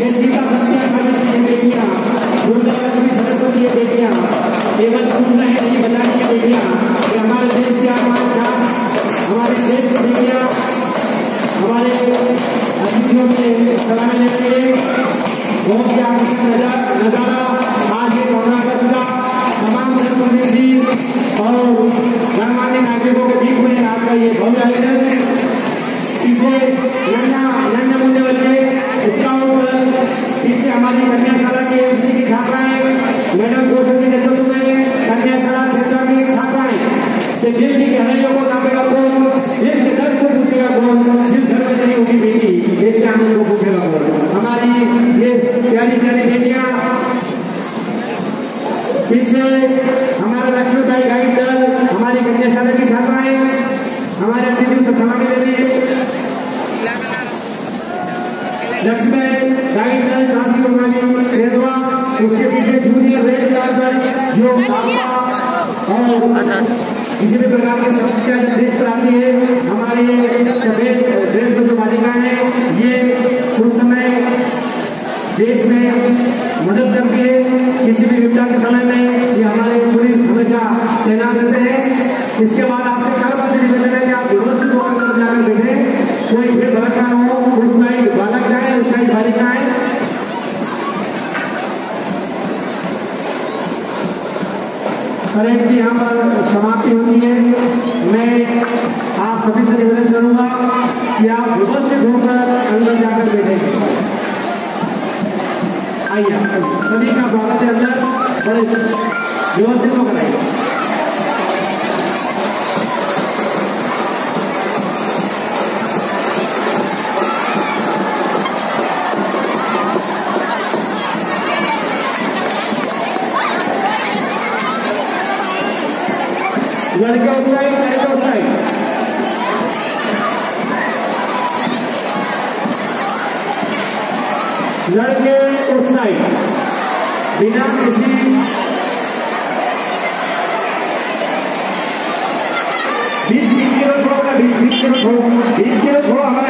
ये सीता सत्या की बेटियाँ दुर्गा लक्ष्मी सरस्वती की बेटियाँ केवल पूर्ण है नहीं बचाने की बेटियाँ ये हमारे देश की चार हमारे देश की बेटियाँ हमारे अतिथियों में सलामी ले बहुत ही आकर्षक नज़ारा आज ये पंद्रह अगस्त का तमाम जनप्रतिनिधि और गणमान्य नागरिकों के बीच में आज का ये भव्य आयोजन हमारी कन्याशाला के उसकी की छात्राएँ, मैडम कौशल के नेतृत्व में कन्याशाला क्षेत्र की छात्राएँ ये दिल की गहराइयों को नापेगा कौन दिल के को पूछेगा कौन जिस घर में नहीं होगी बेटी ऐसे हम को पूछेगा कौन हमारी ये प्यारी प्यारी बेटियाँ, पीछे हमारा लक्ष्मीबाई गाइड दल हमारी कन्याशाला की छात्राएँ हमारे अतिथि से सलामी ले रही है लक्ष्मी गाइड दल झांसी कुमारी सेदवा उसके पीछे जूनियर रेड दल जो और किसी भी प्रकार के का निर्देश पर आती है। हमारे सफ़ेद ड्रेस में जो बालिकाएँ हैं ये उस समय देश में मदद करके किसी भी विपदा के समय में ये हमारे पुलिस हमेशा तैनात रहते हैं। इसके बाद आपसे परेड की यहाँ पर समाप्ति होती है। मैं आप सभी से निवेदन करूँगा कि आप व्यवस्थित होकर अंदर जाकर बैठे आइए, सभी का स्वागत है अंदर परेड व्यवस्थित होकर आइए लड़के उस साइड लड़के उस साइड लड़के उस साइड बिना किसी बीच बीच के लोग छोड़ो बीच बीच के लोग छोड़ो बीच के लोग छोड़ो हमारे